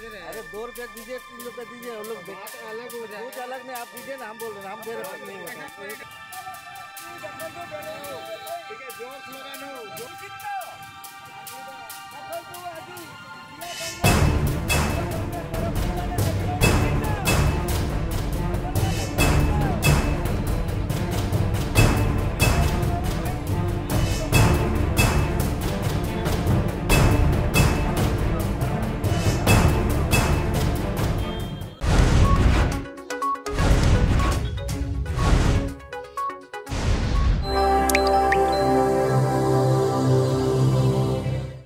अरे दो रुपया दीजिए तीन रुपया दीजिए हम लोग अलग हो जाए। कुछ अलग नहीं आप दीजिए ना हम बोल रहे हैं हम दे रहे हैं ठीक है ज़ोर